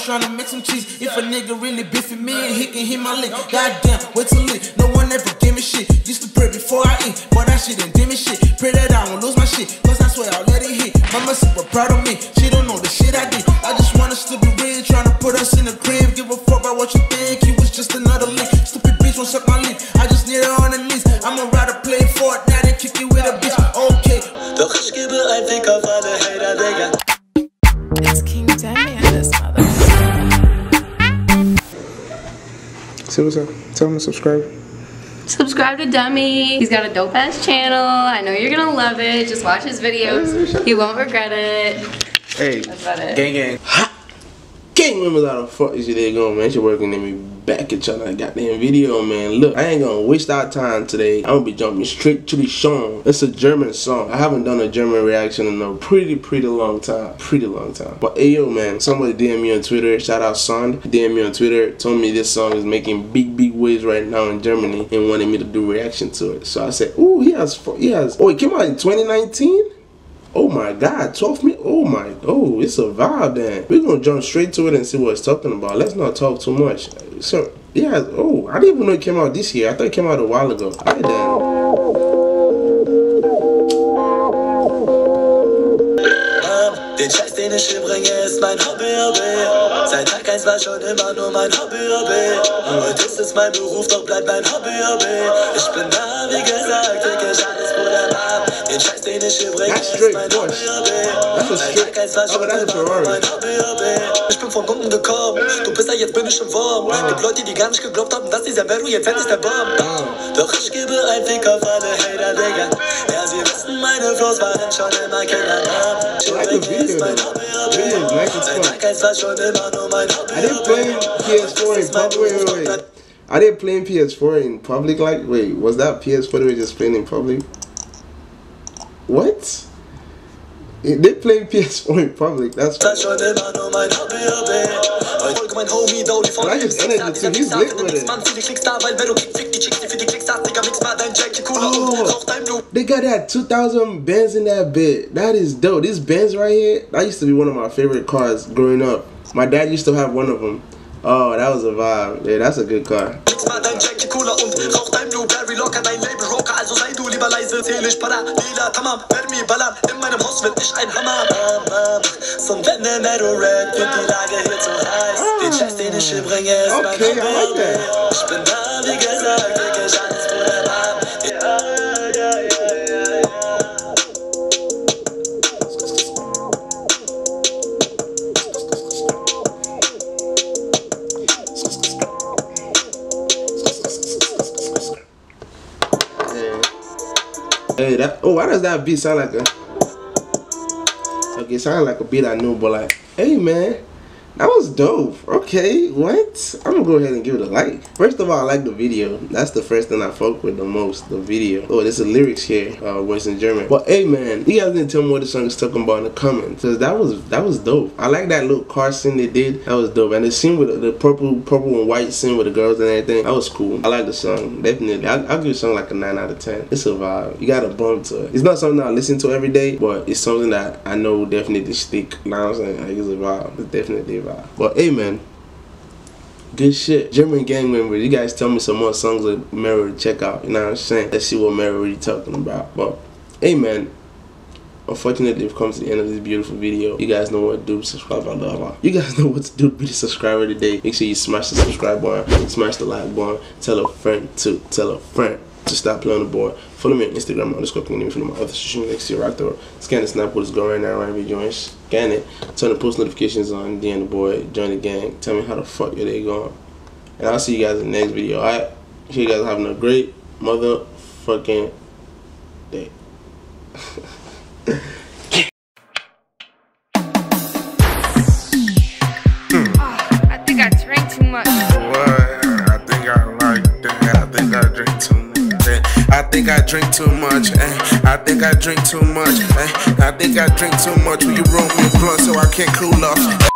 Trying to make some cheese. If a nigga really biffing me he can hit my lick. Goddamn, wait till lit. No one ever give me shit. Used to pray before I eat, but that shit ain't give me shit. Pray that I won't lose my shit, cause I swear I'll let it hit. Mama super proud of me. She don't know the shit I did. I just want us to be real, trying to put us in the crib. Give a fuck about what you think. He was just another lick. Stupid bitch won't suck my lip. I just need her on the list. I'ma ride a play for it, now then kick it with a bitch. Okay. Doch ich gebe ein See what's up. Tell him to subscribe. Subscribe to Dummy. He's got a dope ass channel. I know you're gonna love it. Just watch his videos. You won't regret it. Hey, That's about it. gang gang. Members how the fuck is you there going, man? Your working me back at y'all goddamn video, man. Look, I ain't gonna waste our time today. I'm gonna be jumping straight to the song. It's a German song. I haven't done a German reaction in a pretty, pretty long time. Pretty long time. But hey, yo, man, somebody DM me on Twitter. Shout out Son. DM me on Twitter. Told me this song is making big, big waves right now in Germany and wanted me to do reaction to it. So I said, ooh, he has, he has, oh, it came out in 2019? Oh my god, 12 minutes. Oh my, oh, it's a vibe then. We're gonna jump straight to it and see what it's talking about. Let's not talk too much. So, yeah, oh, I didn't even know it came out this year. I thought it came out a while ago. Alright then. Den Scheiß, den ich ist mein Hobby, Hobby. Seit Tag 1 war schon immer nur mein Hobby, Hobby. Heute ist mein Beruf, doch bleibt mein Hobby, Hobby. Ich bin da, wie gesagt, krieg ich alles, ich hier bringe, ist mein Hobby, Hobby. Seit Tag 1 war schon immer nur mein Hobby, Hobby. Ich bin von unten gekommen, du bist da, jetzt bin ich im Wurm. Gibt Leute, die gar nicht geglaubt haben, dass dieser Mero jetzt endlich der Bomb. Doch ich gebe ein Fick auf alle Hater, Digga. Ja, sie wissen, meine Flows waren schon immer Killer, Ich bringe ist mein Hobby, Hobby. Seit Tag 1 war schon immer nur mein Hobby, I didn't play PS4 in public. Wait, wait, wait. I didn't play in PS4 in public. Like, wait, was that PS4 that we just playing in public? What? They playing PS4 in public. That's war schon immer nur mein Hobby, Hobby. Heute folge mein Homie, Dowdy von I just ended it too. He's lit with it. Man, viele Klicks da, weil wenn du Kick, fick die Chicks, die für die Klicks hast, Digga, mix mal dein Jackie Cooler und Oh. rauch dein Blue. They got that 2000 Benz in that bit. That is dope. This Benz right here, that used to be one of my favorite cars growing up. My dad used to have one of them. Oh, that was a vibe. Yeah, that's a good car. Mix mal dein Jackie Cooler und rauch dein Blueberry locker, dein Label Rocker, also sei du lieber leise, zähl ich para, lila, tamam, Vermi, ballern, in meinem Haus wird ich ein Hammer, bam, bam. Zum wenn der Meadow Red wird die Lage hier zu heiß, den Scheiß, den ich hier bringe, ist mein Okay, like that. Ich bin da, wie gesagt, krieg ich alles, Bruder, Hey, that. Oh, why does that beat sound like a? Okay, it sounded like a beat I knew, but like, hey man, that was dope. Okay, what? I'm gonna go ahead and give it a like. First of all, I like the video. That's the first thing I fuck with the most. The video. Oh, there's the lyrics here, uh, voice in German. But hey man, you guys didn't tell me what the song is talking about in the comments, cause that was that was dope. I like that little car scene they did. That was dope, and the scene with the, purple, purple and white scene with the girls and everything. That was cool. I like the song definitely. I, I'll give the song like a nine out of ten. It's a vibe. You got a bump to it. It's not something I listen to every day, but it's something that I know definitely stick. You know what I'm saying? Like it's a vibe. It's definitely vibe. But hey man, good shit. German gang members, you guys tell me some more songs of Mary to check out. You know what I'm saying? Let's see what Mary really talking about. But hey man, unfortunately we've come to the end of this beautiful video. You guys know what to do. Subscribe, blah blah blah. You guys know what to do. Be the subscriber today. Make sure you smash the subscribe button, smash the like button, tell a friend to tell a friend to stop playing the board. Follow me on Instagram underscore King Demi. Follow my other social media your rock door. Scan the snap what is going right now, right? Join, scan it. Turn the post notifications on. DM the boy. Join the gang. Tell me how the fuck your day going. And I'll see you guys in the next video. Alright? Hope you guys having a great motherfucking day. I think I drink too much. eh. I think I drink too much. eh. I think I drink too much. Will you roll me a blunt so I can't cool off?